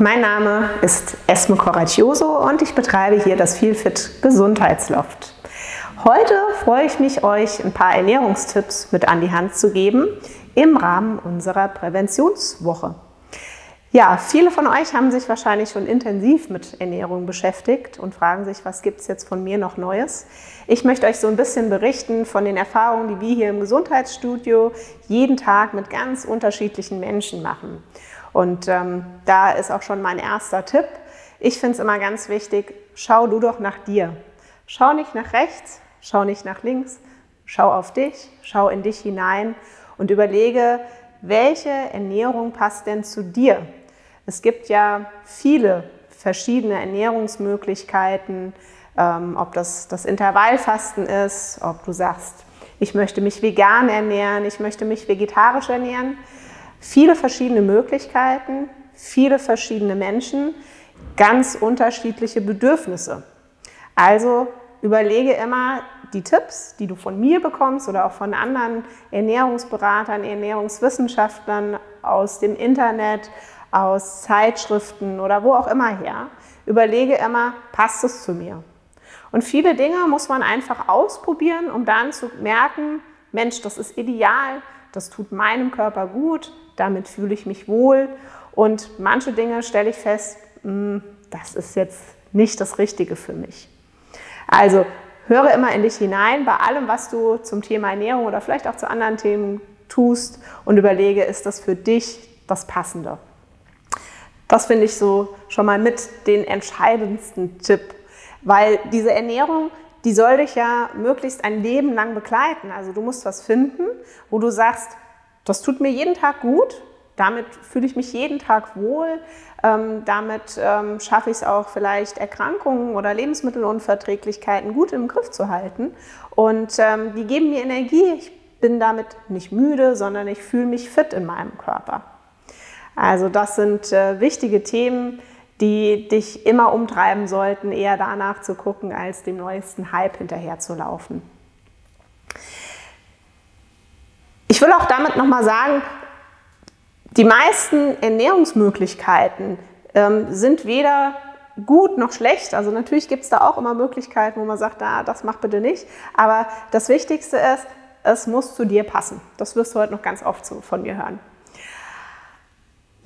Mein Name ist Esme Coraggioso und ich betreibe hier das Feelfit Gesundheitsloft. Heute freue ich mich, euch ein paar Ernährungstipps mit an die Hand zu geben im Rahmen unserer Präventionswoche. Ja, viele von euch haben sich wahrscheinlich schon intensiv mit Ernährung beschäftigt und fragen sich, was gibt es jetzt von mir noch Neues? Ich möchte euch so ein bisschen berichten von den Erfahrungen, die wir hier im Gesundheitsstudio jeden Tag mit ganz unterschiedlichen Menschen machen. Und ähm, da ist auch schon mein erster Tipp. Ich finde es immer ganz wichtig, schau du doch nach dir. Schau nicht nach rechts, schau nicht nach links, schau auf dich, schau in dich hinein und überlege, welche Ernährung passt denn zu dir? Es gibt ja viele verschiedene Ernährungsmöglichkeiten, ähm, ob das das Intervallfasten ist, ob du sagst, ich möchte mich vegan ernähren, ich möchte mich vegetarisch ernähren. Viele verschiedene Möglichkeiten, viele verschiedene Menschen, ganz unterschiedliche Bedürfnisse. Also überlege immer die Tipps, die du von mir bekommst oder auch von anderen Ernährungsberatern, Ernährungswissenschaftlern aus dem Internet, aus Zeitschriften oder wo auch immer her. Überlege immer, passt es zu mir? Und viele Dinge muss man einfach ausprobieren, um dann zu merken, Mensch, das ist ideal, das tut meinem Körper gut, damit fühle ich mich wohl. Und manche Dinge stelle ich fest, hm, das ist jetzt nicht das Richtige für mich. Also höre immer in dich hinein bei allem, was du zum Thema Ernährung oder vielleicht auch zu anderen Themen tust und überlege, ist das für dich das Passende. Das finde ich so schon mal mit den entscheidendsten Tipp, weil diese Ernährung, die soll dich ja möglichst ein Leben lang begleiten. Also du musst was finden, wo du sagst, das tut mir jeden Tag gut, damit fühle ich mich jeden Tag wohl, ähm, damit ähm, schaffe ich es auch vielleicht Erkrankungen oder Lebensmittelunverträglichkeiten gut im Griff zu halten. Und ähm, die geben mir Energie. Ich bin damit nicht müde, sondern ich fühle mich fit in meinem Körper. Also das sind äh, wichtige Themen, die dich immer umtreiben sollten, eher danach zu gucken, als dem neuesten Hype hinterher zu laufen. Ich will auch damit nochmal sagen, die meisten Ernährungsmöglichkeiten ähm, sind weder gut noch schlecht. Also natürlich gibt es da auch immer Möglichkeiten, wo man sagt, ah, das mach bitte nicht. Aber das Wichtigste ist, es muss zu dir passen. Das wirst du heute noch ganz oft so von mir hören.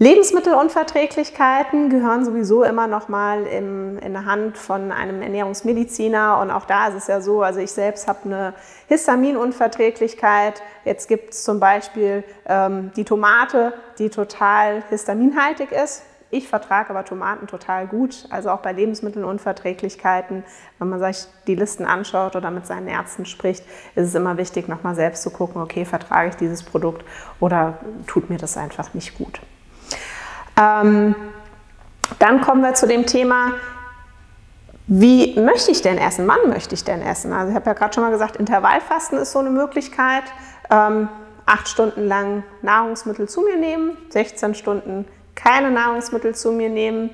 Lebensmittelunverträglichkeiten gehören sowieso immer noch mal in, in der Hand von einem Ernährungsmediziner und auch da ist es ja so, also ich selbst habe eine Histaminunverträglichkeit. Jetzt gibt es zum Beispiel ähm, die Tomate, die total histaminhaltig ist. Ich vertrage aber Tomaten total gut, also auch bei Lebensmittelunverträglichkeiten, wenn man sich die Listen anschaut oder mit seinen Ärzten spricht, ist es immer wichtig, nochmal selbst zu gucken, okay, vertrage ich dieses Produkt oder tut mir das einfach nicht gut. Ähm, dann kommen wir zu dem Thema, wie möchte ich denn essen? Wann möchte ich denn essen? Also ich habe ja gerade schon mal gesagt, Intervallfasten ist so eine Möglichkeit. Ähm, acht Stunden lang Nahrungsmittel zu mir nehmen, 16 Stunden keine Nahrungsmittel zu mir nehmen.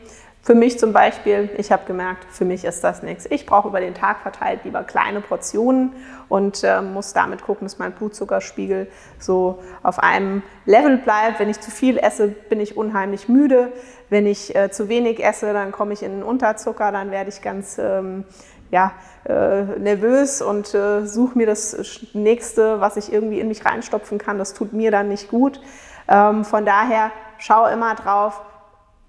Für mich zum Beispiel, ich habe gemerkt, für mich ist das nichts. Ich brauche über den Tag verteilt lieber kleine Portionen und äh, muss damit gucken, dass mein Blutzuckerspiegel so auf einem Level bleibt. Wenn ich zu viel esse, bin ich unheimlich müde. Wenn ich äh, zu wenig esse, dann komme ich in den Unterzucker, dann werde ich ganz ähm, ja, äh, nervös und äh, suche mir das nächste, was ich irgendwie in mich reinstopfen kann. Das tut mir dann nicht gut. Ähm, von daher schau immer drauf,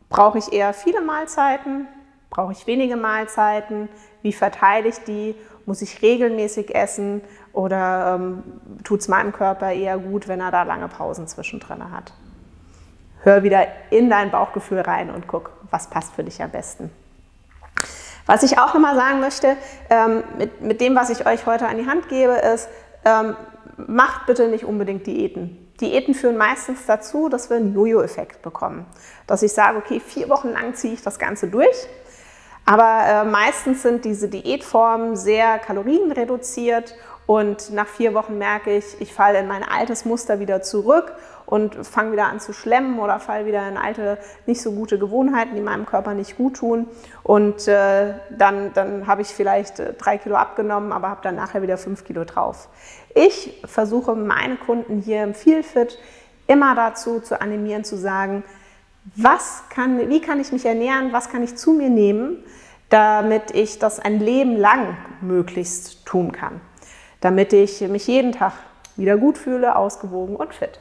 Brauche ich eher viele Mahlzeiten? Brauche ich wenige Mahlzeiten? Wie verteile ich die? Muss ich regelmäßig essen oder ähm, tut es meinem Körper eher gut, wenn er da lange Pausen zwischendrin hat? Hör wieder in dein Bauchgefühl rein und guck, was passt für dich am besten. Was ich auch nochmal sagen möchte, ähm, mit, mit, dem, was ich euch heute an die Hand gebe, ist, ähm, macht bitte nicht unbedingt Diäten. Diäten führen meistens dazu, dass wir einen Jojo-Effekt bekommen. Dass ich sage, okay, vier Wochen lang ziehe ich das Ganze durch. Aber äh, meistens sind diese Diätformen sehr kalorienreduziert und nach vier Wochen merke ich, ich falle in mein altes Muster wieder zurück und fange wieder an zu schlemmen oder falle wieder in alte, nicht so gute Gewohnheiten, die meinem Körper nicht gut tun. Und äh, dann, dann habe ich vielleicht äh, drei Kilo abgenommen, aber habe dann nachher wieder fünf Kilo drauf. Ich versuche meine Kunden hier im Feelfit immer dazu zu animieren, zu sagen, was kann, wie kann ich mich ernähren, was kann ich zu mir nehmen, damit ich das ein Leben lang möglichst tun kann, damit ich mich jeden Tag wieder gut fühle, ausgewogen und fit.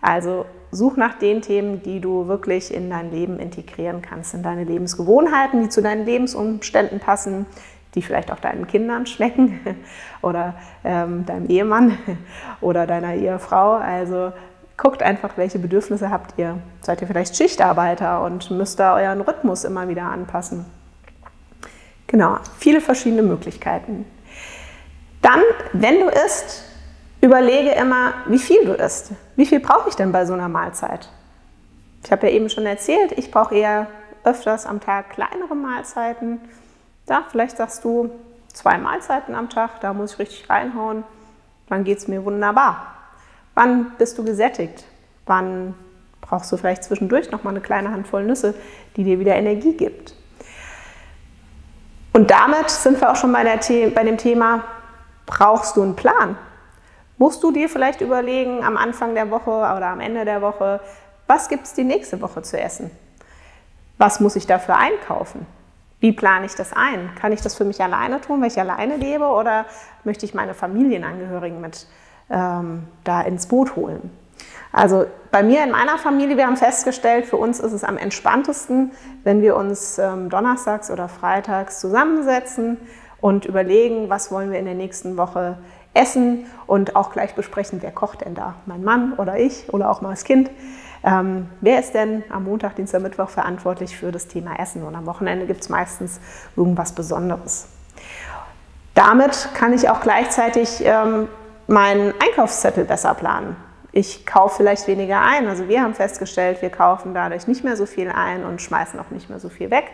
Also such nach den Themen, die du wirklich in dein Leben integrieren kannst, in deine Lebensgewohnheiten, die zu deinen Lebensumständen passen, die vielleicht auch deinen Kindern schmecken oder ähm, deinem Ehemann oder deiner Ehefrau. Also guckt einfach, welche Bedürfnisse habt ihr. Seid ihr vielleicht Schichtarbeiter und müsst da euren Rhythmus immer wieder anpassen. Genau, viele verschiedene Möglichkeiten. Dann, wenn du isst, überlege immer, wie viel du isst. Wie viel brauche ich denn bei so einer Mahlzeit? Ich habe ja eben schon erzählt, ich brauche eher öfters am Tag kleinere Mahlzeiten. Ja, vielleicht sagst du zwei Mahlzeiten am Tag, da muss ich richtig reinhauen, dann geht es mir wunderbar. Wann bist du gesättigt? Wann brauchst du vielleicht zwischendurch noch mal eine kleine Handvoll Nüsse, die dir wieder Energie gibt? Und damit sind wir auch schon bei, der, bei dem Thema, brauchst du einen Plan? Musst du dir vielleicht überlegen am Anfang der Woche oder am Ende der Woche, was gibt es die nächste Woche zu essen? Was muss ich dafür einkaufen? Wie plane ich das ein? Kann ich das für mich alleine tun, weil ich alleine lebe, oder möchte ich meine Familienangehörigen mit ähm, da ins Boot holen? Also bei mir in meiner Familie, wir haben festgestellt, für uns ist es am entspanntesten, wenn wir uns ähm, donnerstags oder freitags zusammensetzen und überlegen, was wollen wir in der nächsten Woche essen und auch gleich besprechen, wer kocht denn da? Mein Mann oder ich oder auch mal das Kind. Ähm, wer ist denn am Montag, Dienstag, Mittwoch verantwortlich für das Thema Essen? Und am Wochenende gibt es meistens irgendwas Besonderes. Damit kann ich auch gleichzeitig ähm, meinen Einkaufszettel besser planen. Ich kaufe vielleicht weniger ein. Also wir haben festgestellt, wir kaufen dadurch nicht mehr so viel ein und schmeißen auch nicht mehr so viel weg.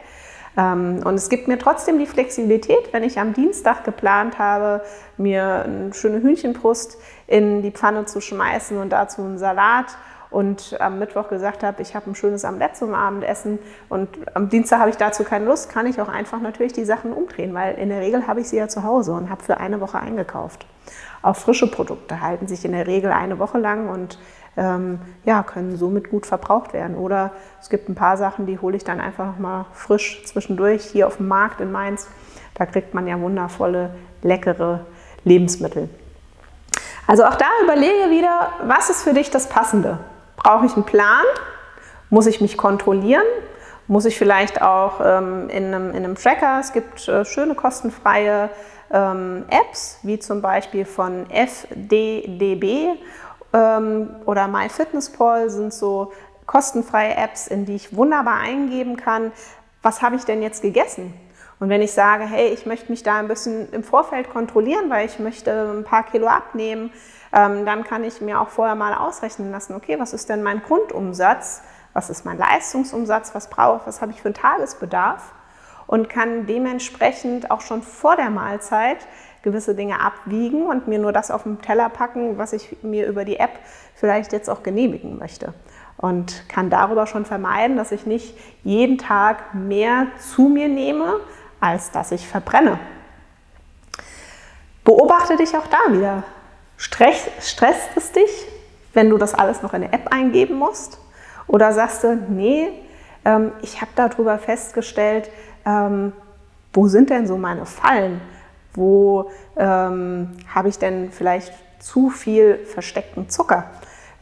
Ähm, und es gibt mir trotzdem die Flexibilität, wenn ich am Dienstag geplant habe, mir eine schöne Hühnchenbrust in die Pfanne zu schmeißen und dazu einen Salat und am Mittwoch gesagt habe, ich habe ein schönes Amulett zum Abendessen und am Dienstag habe ich dazu keine Lust, kann ich auch einfach natürlich die Sachen umdrehen, weil in der Regel habe ich sie ja zu Hause und habe für eine Woche eingekauft. Auch frische Produkte halten sich in der Regel eine Woche lang und ähm, ja, können somit gut verbraucht werden. Oder es gibt ein paar Sachen, die hole ich dann einfach mal frisch zwischendurch hier auf dem Markt in Mainz. Da kriegt man ja wundervolle, leckere Lebensmittel. Also auch da überlege wieder, was ist für dich das Passende? Brauche ich einen Plan? Muss ich mich kontrollieren? Muss ich vielleicht auch ähm, in, einem, in, einem, Tracker, es gibt äh, schöne kostenfreie ähm, Apps, wie zum Beispiel von FDDB ähm, oder MyFitnessPal sind so kostenfreie Apps, in die ich wunderbar eingeben kann, was habe ich denn jetzt gegessen? Und wenn ich sage, hey, ich möchte mich da ein bisschen im Vorfeld kontrollieren, weil ich möchte ein paar Kilo abnehmen, dann kann ich mir auch vorher mal ausrechnen lassen, okay, was ist denn mein Grundumsatz, was ist mein Leistungsumsatz, was brauche ich, was habe ich für einen Tagesbedarf und kann dementsprechend auch schon vor der Mahlzeit gewisse Dinge abwiegen und mir nur das auf den Teller packen, was ich mir über die App vielleicht jetzt auch genehmigen möchte. Und kann darüber schon vermeiden, dass ich nicht jeden Tag mehr zu mir nehme, als dass ich verbrenne. Beobachte dich auch da wieder. Stress, stresst es dich, wenn du das alles noch in eine App eingeben musst? Oder sagst du, nee, ähm, ich habe darüber festgestellt, ähm, wo sind denn so meine Fallen? Wo ähm, habe ich denn vielleicht zu viel versteckten Zucker?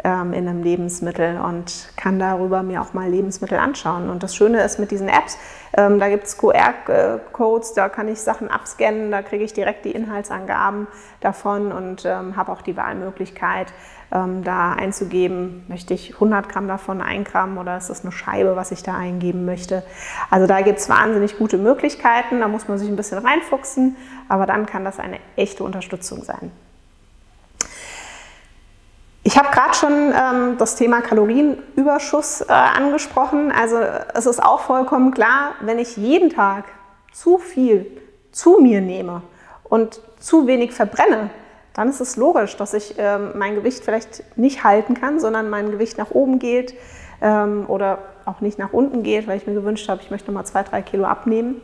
Ähm, in einem Lebensmittel und kann darüber mir auch mal Lebensmittel anschauen. Und das Schöne ist mit diesen Apps, ähm, da gibt es QR-Codes, da kann ich Sachen abscannen, da kriege ich direkt die Inhaltsangaben davon und ähm, habe auch die Wahlmöglichkeit, ähm, da einzugeben, möchte ich 100 Gramm davon, 1 Gramm oder ist das eine Scheibe, was ich da eingeben möchte. Also da gibt es wahnsinnig gute Möglichkeiten, da muss man sich ein bisschen reinfuchsen, aber dann kann das eine echte Unterstützung sein. Ich habe gerade schon ähm, das Thema Kalorienüberschuss äh, angesprochen. Also es ist auch vollkommen klar, wenn ich jeden Tag zu viel zu mir nehme und zu wenig verbrenne, dann ist es logisch, dass ich ähm, mein Gewicht vielleicht nicht halten kann, sondern mein Gewicht nach oben geht ähm, oder auch nicht nach unten geht, weil ich mir gewünscht habe, ich möchte mal zwei, drei Kilo abnehmen.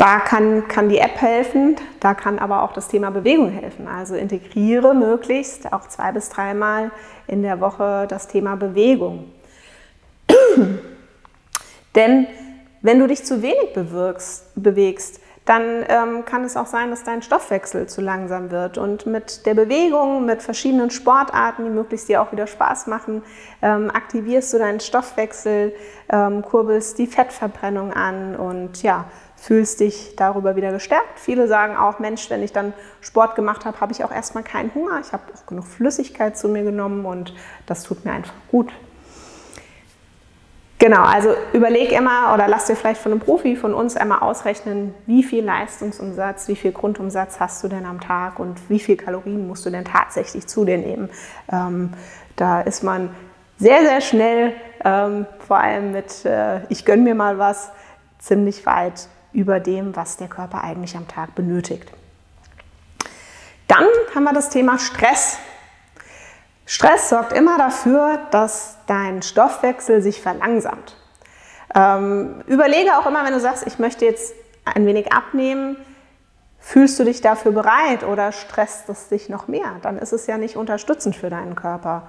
Da kann, kann die App helfen, da kann aber auch das Thema Bewegung helfen. Also integriere möglichst auch zwei bis dreimal in der Woche das Thema Bewegung. Denn wenn du dich zu wenig bewirkst, bewegst, dann ähm, kann es auch sein, dass dein Stoffwechsel zu langsam wird. Und mit der Bewegung, mit verschiedenen Sportarten, die möglichst dir auch wieder Spaß machen, ähm, aktivierst du deinen Stoffwechsel, ähm, kurbelst die Fettverbrennung an und ja, fühlst dich darüber wieder gestärkt. Viele sagen auch, Mensch, wenn ich dann Sport gemacht habe, habe ich auch erstmal keinen Hunger. Ich habe auch genug Flüssigkeit zu mir genommen und das tut mir einfach gut. Genau, also überleg immer oder lass dir vielleicht von einem Profi, von uns einmal ausrechnen, wie viel Leistungsumsatz, wie viel Grundumsatz hast du denn am Tag und wie viel Kalorien musst du denn tatsächlich zu dir nehmen. Ähm, da ist man sehr, sehr schnell, ähm, vor allem mit äh, ich gönne mir mal was, ziemlich weit über dem, was der Körper eigentlich am Tag benötigt. Dann haben wir das Thema Stress. Stress sorgt immer dafür, dass dein Stoffwechsel sich verlangsamt. Ähm, überlege auch immer, wenn du sagst, ich möchte jetzt ein wenig abnehmen, fühlst du dich dafür bereit oder stresst es dich noch mehr? Dann ist es ja nicht unterstützend für deinen Körper.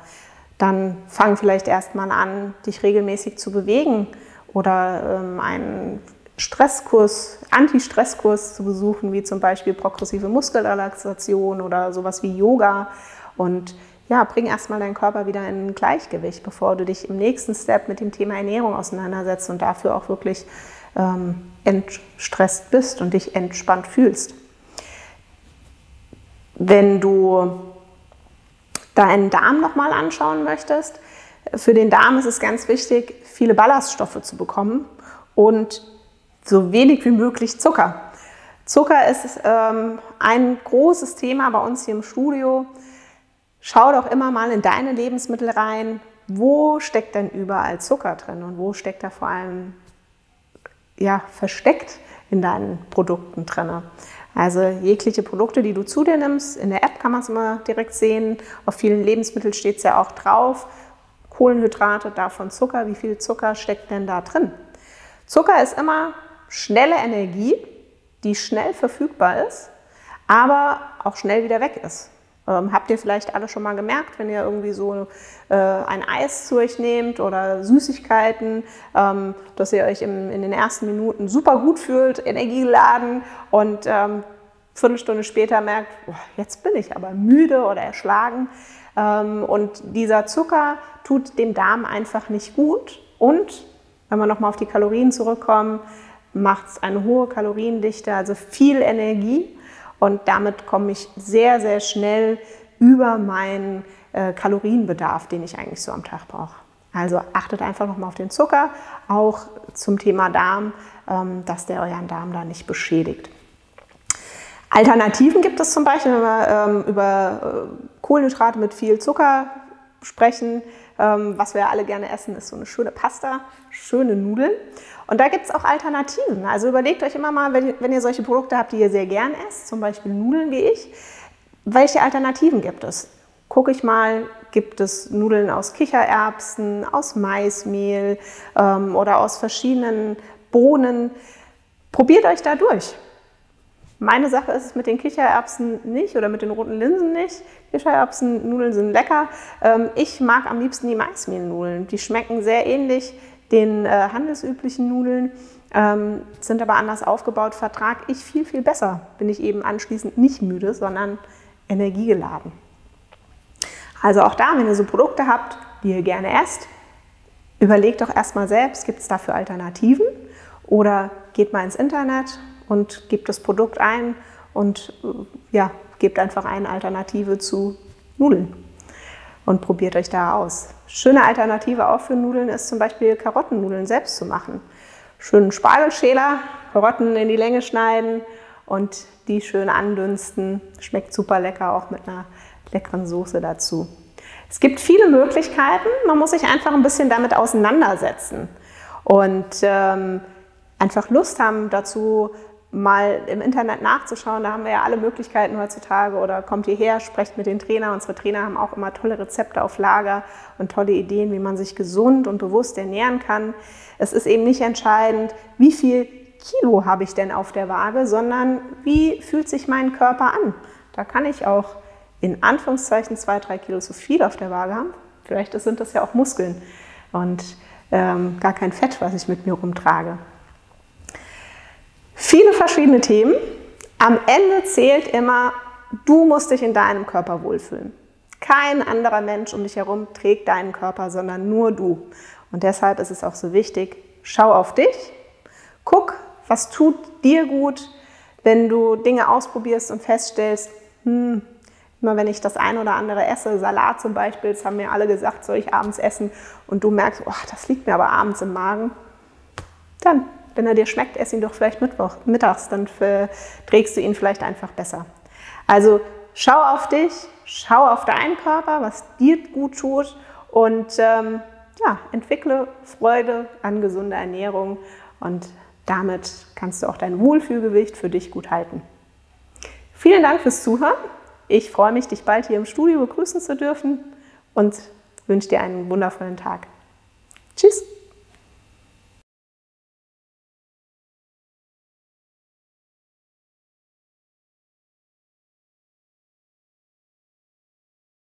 Dann fang vielleicht erstmal an, dich regelmäßig zu bewegen oder ähm, einen Stresskurs, Anti-Stresskurs zu besuchen, wie zum Beispiel progressive Muskelrelaxation oder sowas wie Yoga. Und ja, bring erstmal deinen Körper wieder in Gleichgewicht, bevor du dich im nächsten Step mit dem Thema Ernährung auseinandersetzt und dafür auch wirklich ähm, entstresst bist und dich entspannt fühlst. Wenn du deinen Darm nochmal anschauen möchtest, für den Darm ist es ganz wichtig, viele Ballaststoffe zu bekommen und so wenig wie möglich Zucker. Zucker ist ähm, ein großes Thema bei uns hier im Studio. Schau doch immer mal in deine Lebensmittel rein, wo steckt denn überall Zucker drin und wo steckt da vor allem ja, versteckt in deinen Produkten drin. Also jegliche Produkte, die du zu dir nimmst, in der App kann man es immer direkt sehen. Auf vielen Lebensmitteln steht es ja auch drauf. Kohlenhydrate, davon Zucker. Wie viel Zucker steckt denn da drin? Zucker ist immer schnelle Energie, die schnell verfügbar ist, aber auch schnell wieder weg ist. Ähm, habt ihr vielleicht alle schon mal gemerkt, wenn ihr irgendwie so äh, ein Eis zu euch nehmt oder Süßigkeiten, ähm, dass ihr euch im, in den ersten Minuten super gut fühlt, energiegeladen und ähm, Viertelstunde später merkt, boah, jetzt bin ich aber müde oder erschlagen. Ähm, und dieser Zucker tut dem Darm einfach nicht gut. Und wenn wir nochmal auf die Kalorien zurückkommen, macht es eine hohe Kaloriendichte, also viel Energie und damit komme ich sehr, sehr schnell über meinen äh, Kalorienbedarf, den ich eigentlich so am Tag brauche. Also achtet einfach nochmal auf den Zucker, auch zum Thema Darm, ähm, dass der euren Darm da nicht beschädigt. Alternativen gibt es zum Beispiel, wenn wir ähm, über äh, Kohlenhydrate mit viel Zucker sprechen. Ähm, was wir alle gerne essen, ist so eine schöne Pasta, schöne Nudeln. Und da gibt es auch Alternativen. Also überlegt euch immer mal, wenn, wenn ihr solche Produkte habt, die ihr sehr gern esst, zum Beispiel Nudeln wie ich, welche Alternativen gibt es? Gucke ich mal, gibt es Nudeln aus Kichererbsen, aus Maismehl ähm, oder aus verschiedenen Bohnen. Probiert euch da durch. Meine Sache ist es mit den Kichererbsen nicht oder mit den roten Linsen nicht. Kichererbsen-Nudeln sind lecker. Ähm, ich mag am liebsten die Maismehlnudeln. Die schmecken sehr ähnlich den äh, handelsüblichen Nudeln, ähm, sind aber anders aufgebaut, vertrage ich viel, viel besser. Bin ich eben anschließend nicht müde, sondern energiegeladen. Also auch da, wenn ihr so Produkte habt, die ihr gerne esst, überlegt doch erstmal selbst, gibt es dafür Alternativen oder geht mal ins Internet und gebt das Produkt ein und äh, ja, gebt einfach eine Alternative zu Nudeln und probiert euch da aus. Schöne Alternative auch für Nudeln ist zum Beispiel Karottennudeln selbst zu machen. Schönen Spargelschäler, Karotten in die Länge schneiden und die schön andünsten. Schmeckt super lecker, auch mit einer leckeren Soße dazu. Es gibt viele Möglichkeiten, man muss sich einfach ein bisschen damit auseinandersetzen und ähm, einfach Lust haben dazu, mal im Internet nachzuschauen. Da haben wir ja alle Möglichkeiten heutzutage. Oder kommt hierher, sprecht mit den Trainern. Unsere Trainer haben auch immer tolle Rezepte auf Lager und tolle Ideen, wie man sich gesund und bewusst ernähren kann. Es ist eben nicht entscheidend, wie viel Kilo habe ich denn auf der Waage, sondern wie fühlt sich mein Körper an. Da kann ich auch in Anführungszeichen zwei, drei Kilo zu viel auf der Waage haben. Vielleicht sind das ja auch Muskeln. Und ähm, gar kein Fett, was ich mit mir rumtrage. Viele verschiedene Themen. Am Ende zählt immer, du musst dich in deinem Körper wohlfühlen. Kein anderer Mensch um dich herum trägt deinen Körper, sondern nur du. Und deshalb ist es auch so wichtig, schau auf dich, guck, was tut dir gut, wenn du Dinge ausprobierst und feststellst, hm, immer wenn ich das ein oder andere esse, Salat zum Beispiel, das haben mir alle gesagt, soll ich abends essen und du merkst, oh, das liegt mir aber abends im Magen, dann, wenn er dir schmeckt, ess ihn doch vielleicht Mittwoch, mittags, dann trägst du ihn vielleicht einfach besser. Also schau auf dich, schau auf deinen Körper, was dir gut tut und ähm, ja, entwickle Freude an gesunder Ernährung und damit kannst du auch dein Wohlfühlgewicht für dich gut halten. Vielen Dank fürs Zuhören. Ich freue mich, dich bald hier im Studio begrüßen zu dürfen und wünsche dir einen wundervollen Tag. Tschüss!